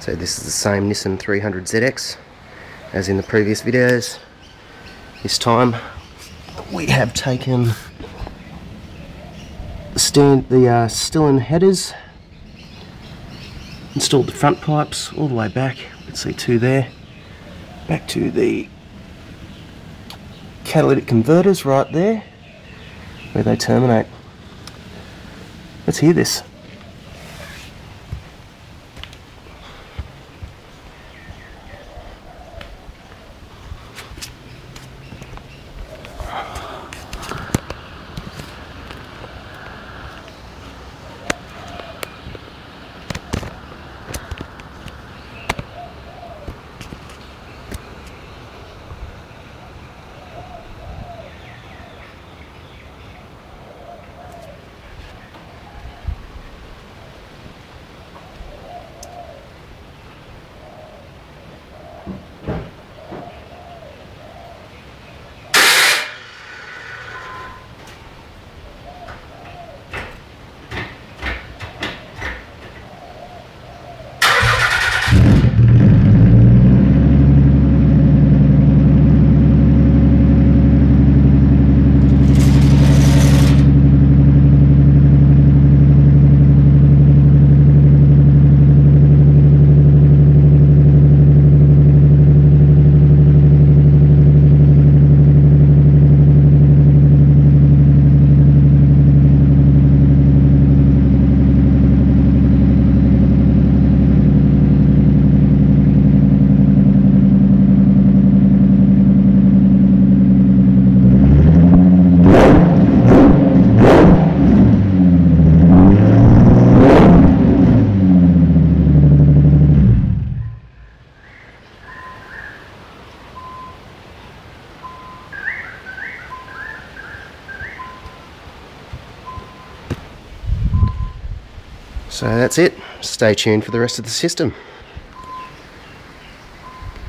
So this is the same Nissan 300ZX as in the previous videos. This time we have taken the stand, the uh, Stillen headers, installed the front pipes all the way back. Can see two there. Back to the catalytic converters right there, where they terminate. Let's hear this. Wow. So that's it. Stay tuned for the rest of the system.